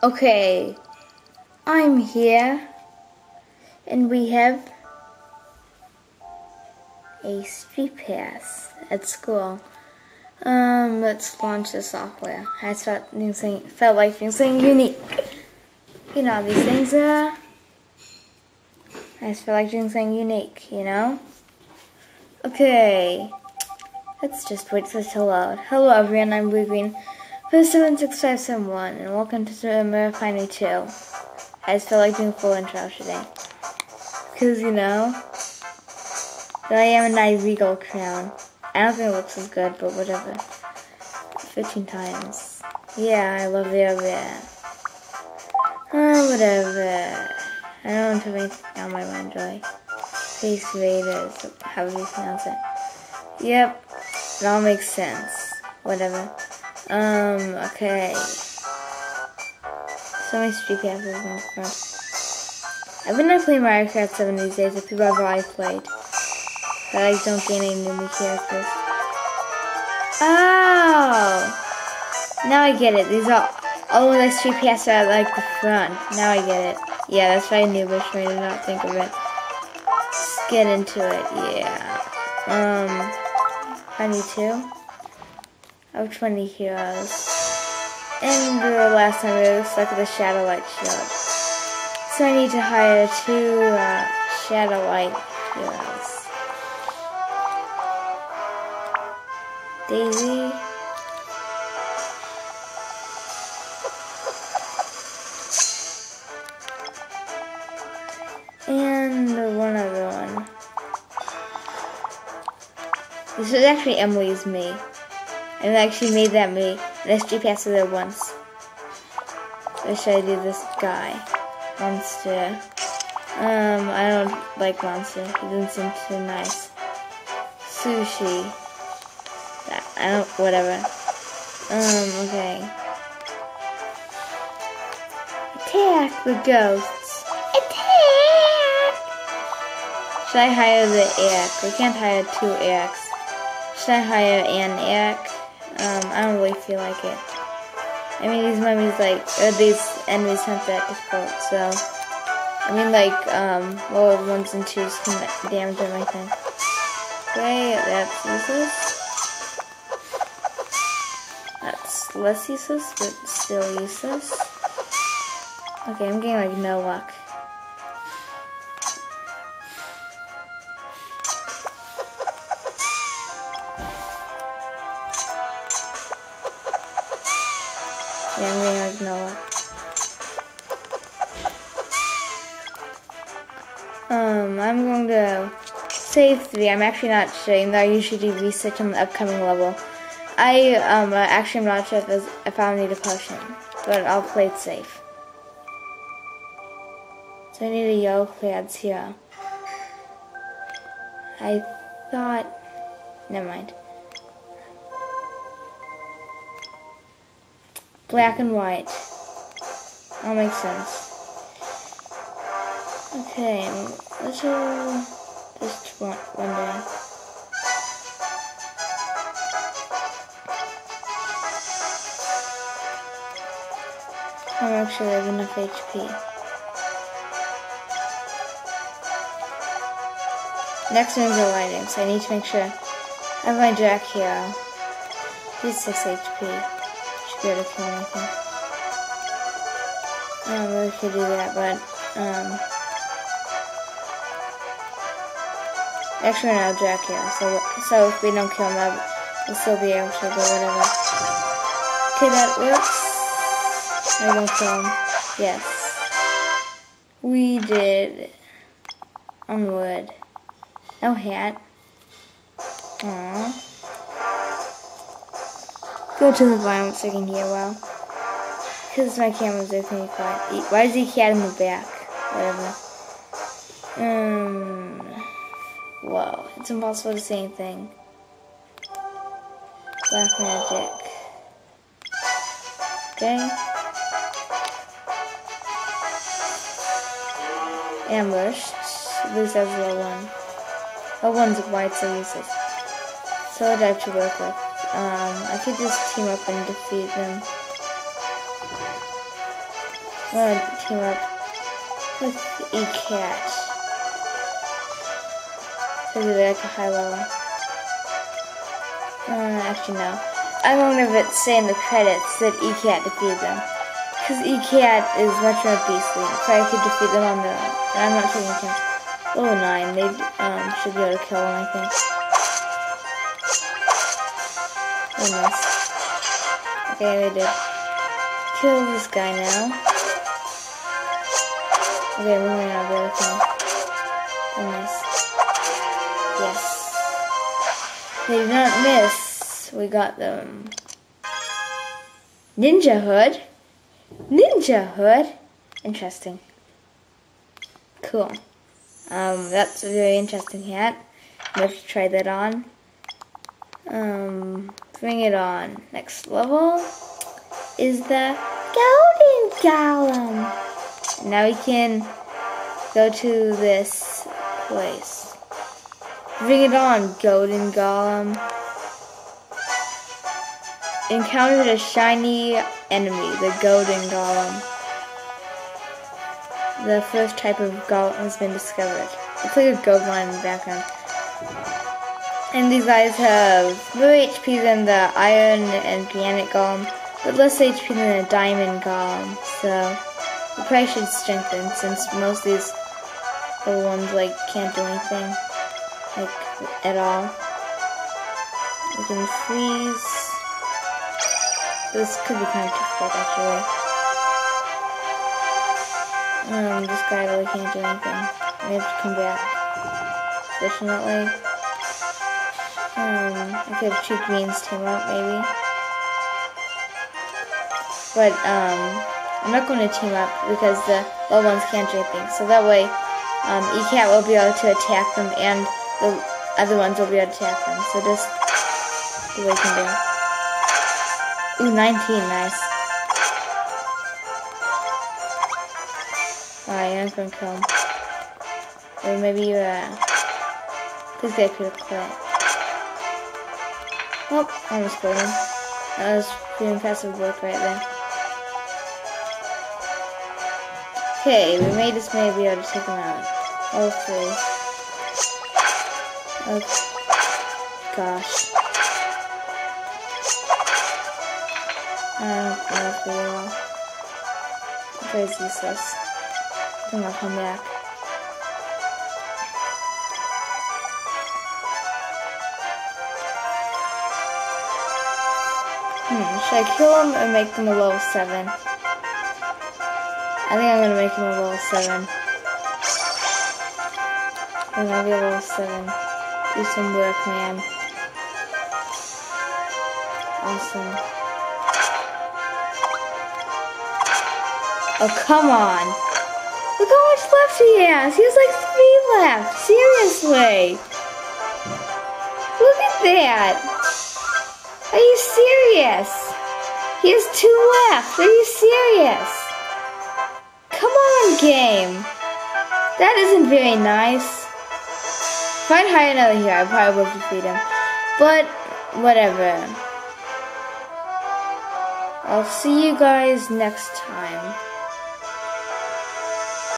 Okay, I'm here, and we have a street pass at school. Um, let's launch the software. I felt, something, felt like doing something unique. You know, these things are. I just feel like doing something unique, you know? Okay. Let's just wait for it to load. Hello everyone, I'm Blue Green. 76571 and welcome to Find Mii 2. I just feel like doing full intro today. Because, you know, I am a nice regal crown. I don't think it looks as good, but whatever. 15 times. Yeah, I love the over Oh, whatever. I don't want to make on my mind. Face Raiders, how do you pronounce it? Yep, it all makes sense. Whatever. Um, okay. So many street passes in front. I've been not playing Mario Kart 7 these days with people I've already played. But I don't gain any new characters. Oh! Now I get it. These are all the street passes are like the front. Now I get it. Yeah, that's why I knew, but I did not think of it. Let's get into it, yeah. Um, I need to. Have 20 heroes. And the last time we was like the Shadow Light Shield. So I need to hire two uh, Shadow Light heroes. Daisy. And one other one. This is actually Emily's Mii. And I actually made that Mii. And street passed there once. Or should I do this guy? Monster. Um, I don't like Monster. He doesn't seem too nice. Sushi. I don't, whatever. Um, okay. Attack the ghosts. Attack! Should I hire the Ack? We can't hire two Acks. Should I hire an Ack? Um, I don't really feel like it. I mean, these mummies, like, or these enemies aren't that difficult, so. I mean, like, um, lower ones and twos can damage everything. Okay, that's useless. That's less useless, but still useless. Okay, I'm getting, like, no luck. Noah. Um, I'm going to save three. I'm actually not sure, I usually do research on the upcoming level. I, um, actually am not sure if, I'll need a potion, but I'll play it safe. So I need a yellow clads here. I thought, never mind. Black and white. That makes sense. Okay, let's do just one, one day. I'm actually have enough HP. Next one's the lighting, so I need to make sure I have my Jack here. He's 6 HP scared of killing anything. I don't really should do that, but, um... Actually, no, Jack here, so, so if we don't kill him, we'll still be able to do whatever. Okay, that works. I don't kill him. Yes. We did. On wood. No hat. Aww. Go to the violent second here, well. Because my camera's open quiet. Why is he cat in the back? Whatever. Um. Whoa. It's impossible to say anything. Black magic. Okay. Ambushed. Least that's low one. Low one's white, so useless. So I'd have to work with. Um, I could just team up and defeat them. I'm gonna team up with E-Cat. So they're like a high level. Uh, actually no. I'm it say in the credits that E-Cat defeated them. Because E-Cat is much more beastly, so I could defeat them on their own. I'm not taking a chance. Level 9, they um, should be able to kill them, I think. Okay, they did. Kill this guy now. Okay, moving on to the other thing. Oh, nice. Yes. They did not miss. We got them. Ninja Hood? Ninja Hood? Interesting. Cool. Um, that's a very interesting hat. To try that on. Um, bring it on. Next level is the Golden Golem. Now we can go to this place. Bring it on, Golden Golem. Encountered a shiny enemy, the Golden Golem. The first type of golem has been discovered. It's like a gold line in the background. And these guys have more HP than the iron and granite golem, but less HP than the diamond golem. So we probably should strengthen since most of these little ones like can't do anything like at all. We can freeze. This could be kind of difficult actually. Um, this guy really can't do anything. We have to come back. Fortunately. Um, I could have two greens team up maybe. But, um, I'm not going to team up because the low ones can't do anything. So that way, um, E-Cat will be able to attack them and the other ones will be able to attack them. So just see what we can do. Ooh, 19, nice. Alright, I'm gonna kill him. Or maybe you, uh, this guy could quit. Oh, I killed him. That was pretty impressive work right there. Okay, we may just maybe able to take him out. Hopefully. Oh, gosh. Uh, that's really well. Okay, it's useless. I think I'll come back. Should I kill him or make them a level 7? I think I'm gonna make him a level 7. I'm gonna be a level 7. Do some work, man. Awesome. Oh, come on. Look how much left he has. He has like three left. Seriously. Look at that. Are you serious? He has two left. Are you serious? Come on, game. That isn't very nice. If I'd hire another hero, I probably would defeat him. But, whatever. I'll see you guys next time.